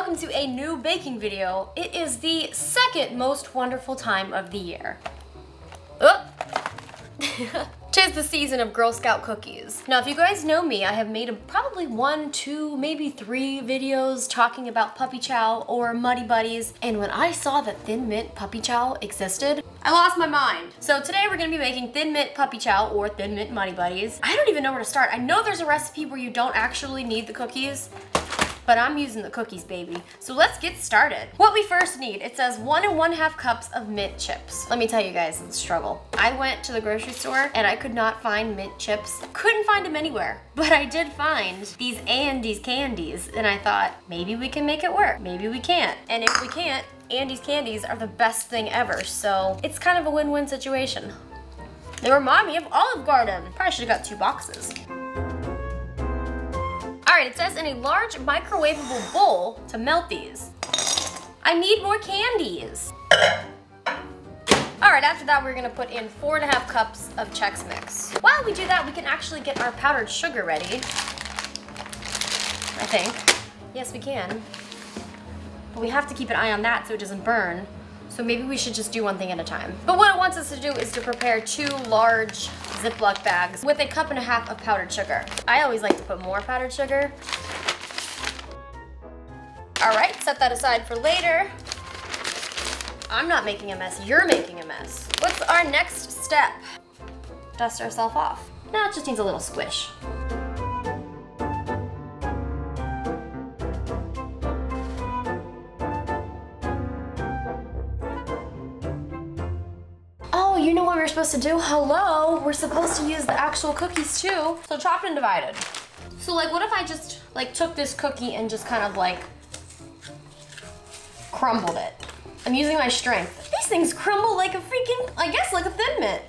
welcome to a new baking video. It is the second most wonderful time of the year. Oh. Tis the season of Girl Scout cookies. Now, if you guys know me, I have made probably one, two, maybe three videos talking about Puppy Chow or Muddy Buddies. And when I saw that Thin Mint Puppy Chow existed, I lost my mind. So today we're gonna be making Thin Mint Puppy Chow or Thin Mint Muddy Buddies. I don't even know where to start. I know there's a recipe where you don't actually need the cookies, but I'm using the cookies, baby. So let's get started. What we first need, it says one and one half cups of mint chips. Let me tell you guys, it's struggle. I went to the grocery store and I could not find mint chips. Couldn't find them anywhere, but I did find these Andes candies and I thought, maybe we can make it work. Maybe we can't. And if we can't, Andes candies are the best thing ever. So it's kind of a win-win situation. They remind me of Olive Garden. Probably should have got two boxes. All right, it says in a large microwavable bowl to melt these. I need more candies. All right, after that, we're gonna put in four and a half cups of Chex Mix. While we do that, we can actually get our powdered sugar ready. I think. Yes, we can. But we have to keep an eye on that so it doesn't burn. So maybe we should just do one thing at a time. But what it wants us to do is to prepare two large Ziploc bags with a cup and a half of powdered sugar. I always like to put more powdered sugar. All right, set that aside for later. I'm not making a mess, you're making a mess. What's our next step? Dust ourselves off. Now it just needs a little squish. You know what we are supposed to do? Hello, we're supposed to use the actual cookies too. So chopped and divided. So like, what if I just like took this cookie and just kind of like crumbled it? I'm using my strength. These things crumble like a freaking, I guess like a Thin Mint.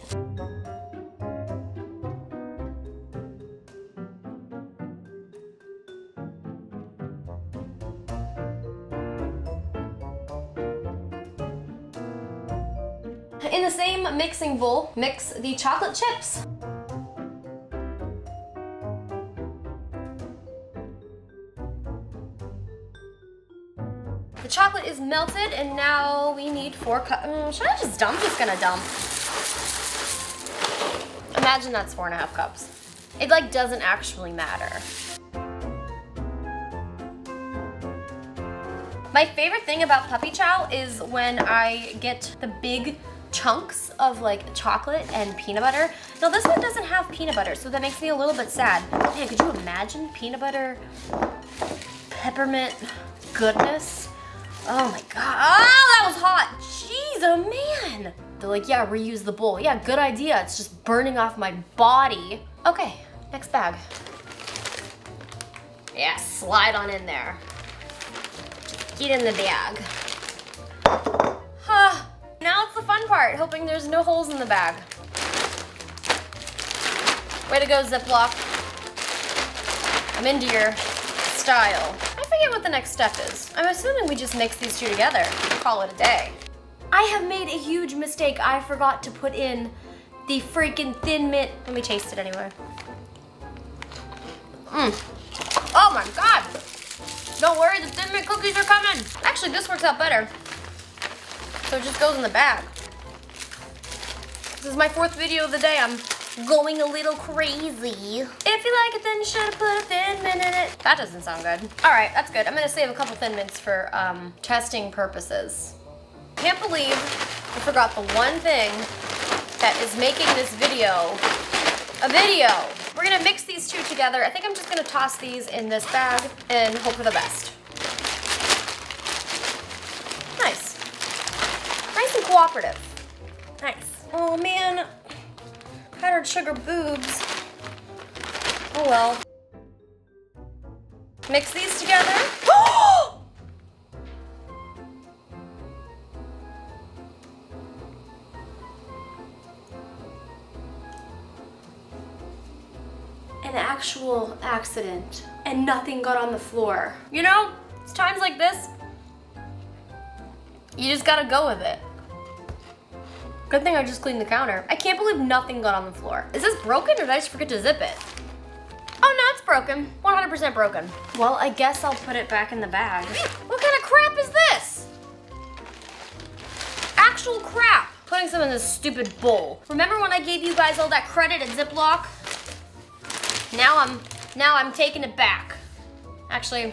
In the same mixing bowl, mix the chocolate chips. The chocolate is melted and now we need four cups. Mm, should I just dump? Just gonna dump. Imagine that's four and a half cups. It like doesn't actually matter. My favorite thing about Puppy Chow is when I get the big chunks of like chocolate and peanut butter. Now this one doesn't have peanut butter, so that makes me a little bit sad. Man, could you imagine peanut butter, peppermint goodness? Oh my God, oh, that was hot. Jeez, oh man. They're like, yeah, reuse the bowl. Yeah, good idea. It's just burning off my body. Okay, next bag. Yeah, slide on in there. Get in the bag. The fun part, hoping there's no holes in the bag. Way to go, Ziploc. I'm into your style. I forget what the next step is. I'm assuming we just mix these two together. Call it a day. I have made a huge mistake. I forgot to put in the freaking Thin Mint. Let me taste it anyway. Mmm. Oh my God. Don't worry, the Thin Mint cookies are coming. Actually, this works out better. So it just goes in the bag. This is my fourth video of the day. I'm going a little crazy. If you like it, then you should put a Thin Mint in it. That doesn't sound good. All right, that's good. I'm gonna save a couple Thin Mints for um, testing purposes. Can't believe I forgot the one thing that is making this video a video. We're gonna mix these two together. I think I'm just gonna toss these in this bag and hope for the best. Nice. Nice and cooperative. Nice. Oh man, powdered sugar boobs. Oh well. Mix these together. an actual accident and nothing got on the floor. You know, it's times like this, you just gotta go with it. Good thing I just cleaned the counter. I can't believe nothing got on the floor. Is this broken or did I just forget to zip it? Oh no, it's broken. 100% broken. Well, I guess I'll put it back in the bag. What kind of crap is this? Actual crap. Putting some in this stupid bowl. Remember when I gave you guys all that credit at Ziploc? Now I'm, now I'm taking it back. Actually,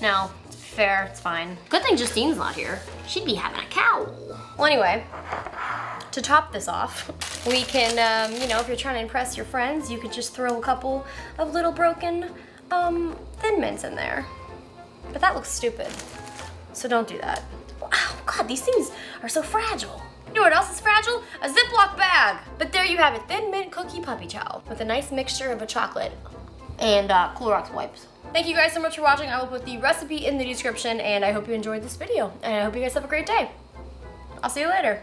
no, fair, it's fine. Good thing Justine's not here. She'd be having a cow. Well, anyway, to top this off, we can, um, you know, if you're trying to impress your friends, you could just throw a couple of little broken um, Thin Mints in there. But that looks stupid, so don't do that. Oh God, these things are so fragile. You know what else is fragile? A Ziploc bag. But there you have it, Thin Mint Cookie Puppy Chow with a nice mixture of a chocolate and uh, Clorox wipes. Thank you guys so much for watching. I will put the recipe in the description and I hope you enjoyed this video. And I hope you guys have a great day. I'll see you later.